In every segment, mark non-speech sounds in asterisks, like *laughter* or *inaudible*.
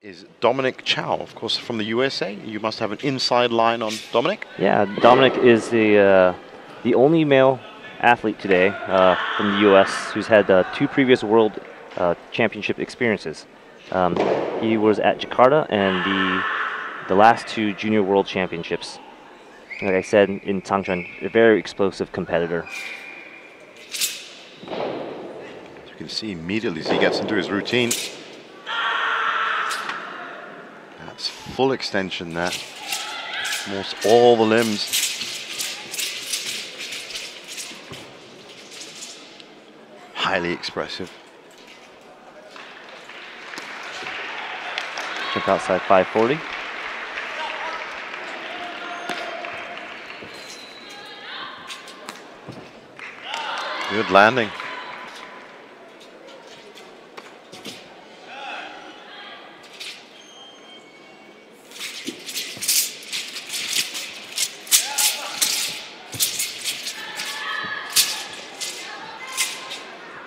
is Dominic Chow, of course, from the USA. You must have an inside line on Dominic. Yeah, Dominic is the uh, the only male athlete today uh, from the U.S. who's had uh, two previous World uh, Championship experiences. Um, he was at Jakarta and the the last two Junior World Championships. Like I said in Changchun, a very explosive competitor. You can see immediately as he gets into his routine. That's full extension there. Almost all the limbs. Highly expressive. Check outside 540. Good landing.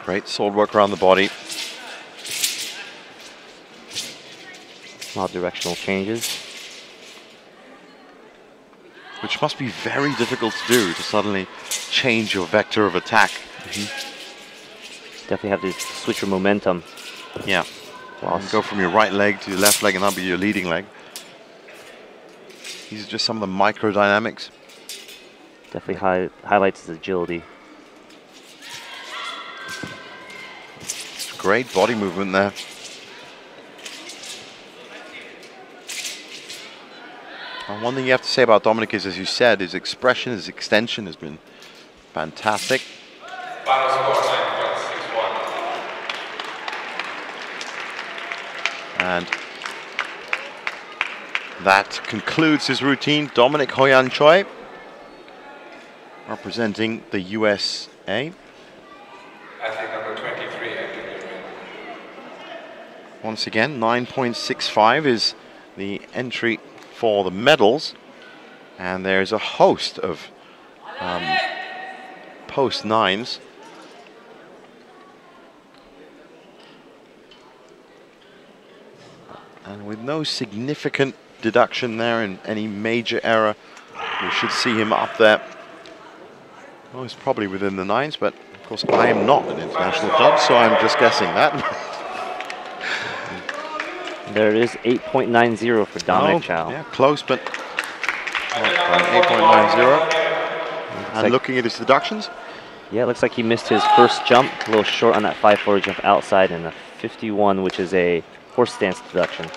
Great sword work around the body. Of directional changes. Which must be very difficult to do, to suddenly change your vector of attack. Mm -hmm. Definitely have to switch your momentum. Yeah. Go from your right leg to your left leg and that'll be your leading leg. These are just some of the micro dynamics. Definitely high, highlights his agility. Great body movement there. And one thing you have to say about Dominic is, as you said, his expression, his extension has been fantastic. And that concludes his routine. Dominic Hoyan Chow representing the USA. Once again, 9.65 is the entry for the medals. And there's a host of um, post nines. And with no significant deduction there and any major error, we should see him up there. Most probably within the nines, but of course I am not an international club, so I'm just guessing that. *laughs* There it is, 8.90 for Dominic oh, Chow. Yeah, close, but 8.90. And like looking at his deductions? Yeah, it looks like he missed his first jump, a little short on that 540 jump outside, and a 51, which is a horse stance deduction.